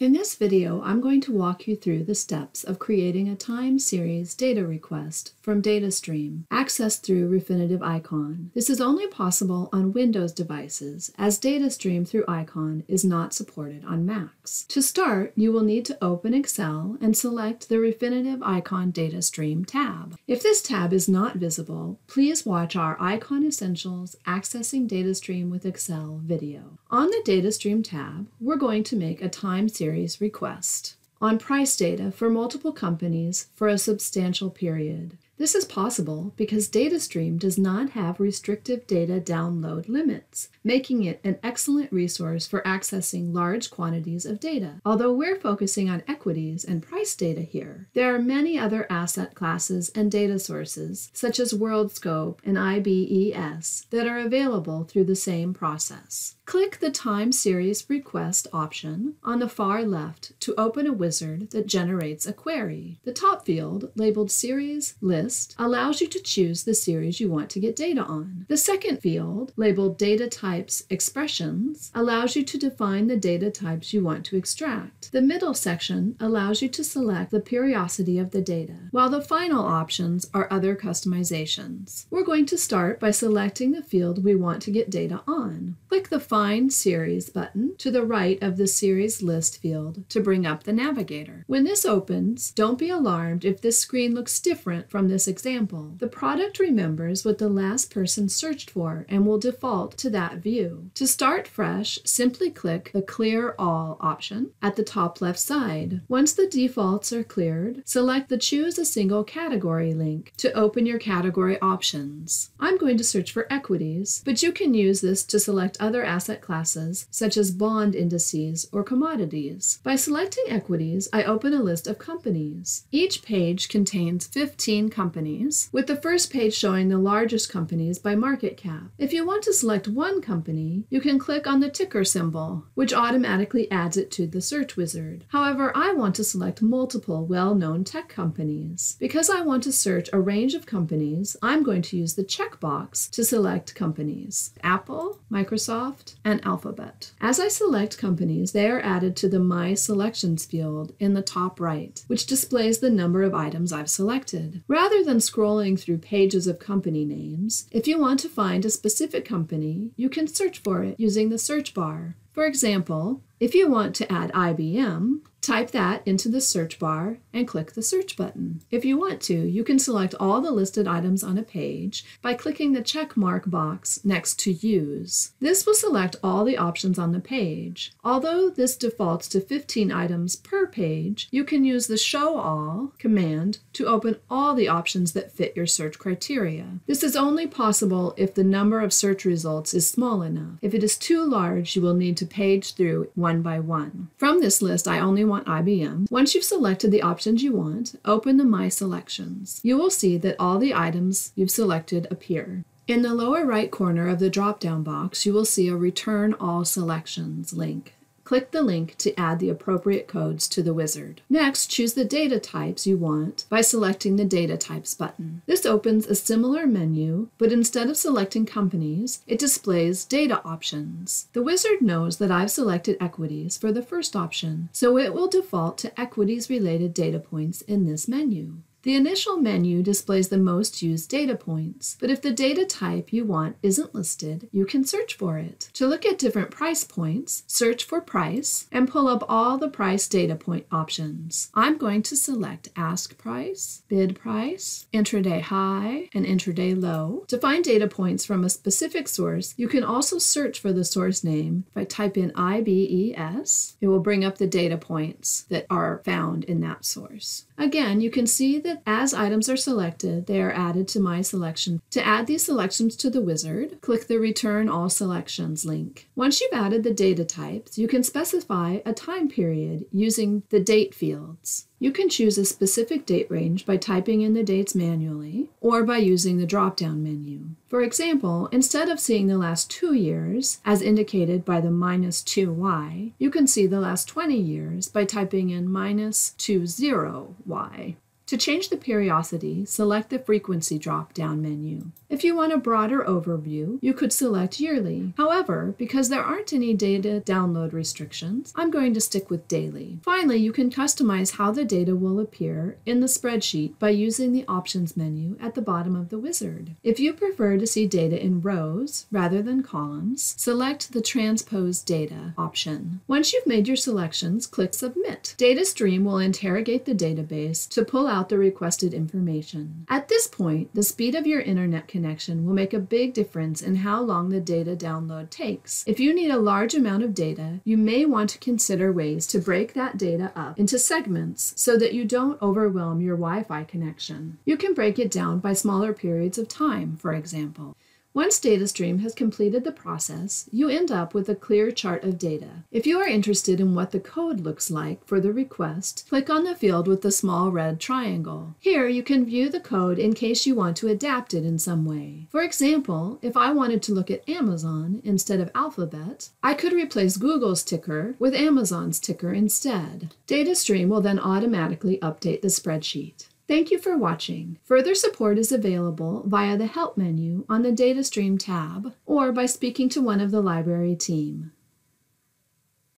In this video, I'm going to walk you through the steps of creating a time series data request from DataStream, accessed through Refinitiv Eikon. This is only possible on Windows devices, as DataStream through Eikon is not supported on Macs. To start, you will need to open Excel and select the Refinitiv Eikon DataStream tab. If this tab is not visible, please watch our Eikon Essentials Accessing DataStream with Excel video. On the DataStream tab, we're going to make a time series request on price data for multiple companies for a substantial period. This is possible because DataStream does not have restrictive data download limits, making it an excellent resource for accessing large quantities of data. Although we're focusing on equities and price data here, there are many other asset classes and data sources, such as WorldScope and IBES, that are available through the same process. Click the Time Series Request option on the far left to open a wizard that generates a query. The top field, labeled Series List, allows you to choose the series you want to get data on. The second field, labeled Data Types Expressions, allows you to define the data types you want to extract. The middle section allows you to select the periodicity of the data, while the final options are other customizations. We're going to start by selecting the field we want to get data on. Click the Find Series button to the right of the Series List field to bring up the navigator. When this opens, don't be alarmed if this screen looks different from this example. The product remembers what the last person searched for and will default to that view. To start fresh, simply click the Clear All option at the top left side. Once the defaults are cleared, select the Choose a Single Category link to open your category options. I'm going to search for equities, but you can use this to select other assets asset classes, such as bond indices or commodities. By selecting equities, I open a list of companies. Each page contains 15 companies, with the first page showing the largest companies by market cap. If you want to select one company, you can click on the ticker symbol, which automatically adds it to the search wizard. However, I want to select multiple well-known tech companies. Because I want to search a range of companies, I'm going to use the checkbox to select companies. Apple, Microsoft, and Alphabet. As I select companies, they are added to the My Selections field in the top right, which displays the number of items I've selected. Rather than scrolling through pages of company names, if you want to find a specific company, you can search for it using the search bar. For example, if you want to add IBM, type that into the search bar and click the search button. If you want to, you can select all the listed items on a page by clicking the check mark box next to Use. This will select all the options on the page. Although this defaults to 15 items per page, you can use the Show All command to open all the options that fit your search criteria. This is only possible if the number of search results is small enough. If it is too large, you will need to page through one by one. From this list, I only want IBM. Once you've selected the options you want, open the My Selections. You will see that all the items you've selected appear. In the lower right corner of the drop-down box, you will see a Return All Selections link. Click the link to add the appropriate codes to the wizard. Next, choose the data types you want by selecting the Data Types button. This opens a similar menu, but instead of selecting companies, it displays data options. The wizard knows that I've selected equities for the first option, so it will default to equities-related data points in this menu. The initial menu displays the most used data points, but if the data type you want isn't listed, you can search for it. To look at different price points, search for price and pull up all the price data point options. I'm going to select ask price, bid price, intraday high, and intraday low. To find data points from a specific source, you can also search for the source name. If I type in IBES, it will bring up the data points that are found in that source. Again, you can see that as items are selected, they are added to my selection. To add these selections to the wizard, click the Return All Selections link. Once you've added the data types, you can specify a time period using the date fields. You can choose a specific date range by typing in the dates manually or by using the drop down menu. For example, instead of seeing the last two years, as indicated by the minus 2y, you can see the last 20 years by typing in minus 20y. To change the periodicity, select the frequency drop down menu. If you want a broader overview, you could select yearly. However, because there aren't any data download restrictions, I'm going to stick with daily. Finally, you can customize how the data will appear in the spreadsheet by using the options menu at the bottom of the wizard. If you prefer to see data in rows rather than columns, select the transpose data option. Once you've made your selections, click submit. DataStream will interrogate the database to pull out the requested information. At this point, the speed of your internet connection will make a big difference in how long the data download takes. If you need a large amount of data, you may want to consider ways to break that data up into segments so that you don't overwhelm your Wi Fi connection. You can break it down by smaller periods of time, for example. Once DataStream has completed the process, you end up with a clear chart of data. If you are interested in what the code looks like for the request, click on the field with the small red triangle. Here you can view the code in case you want to adapt it in some way. For example, if I wanted to look at Amazon instead of Alphabet, I could replace Google's ticker with Amazon's ticker instead. DataStream will then automatically update the spreadsheet. Thank you for watching. Further support is available via the Help menu on the DataStream tab or by speaking to one of the library team.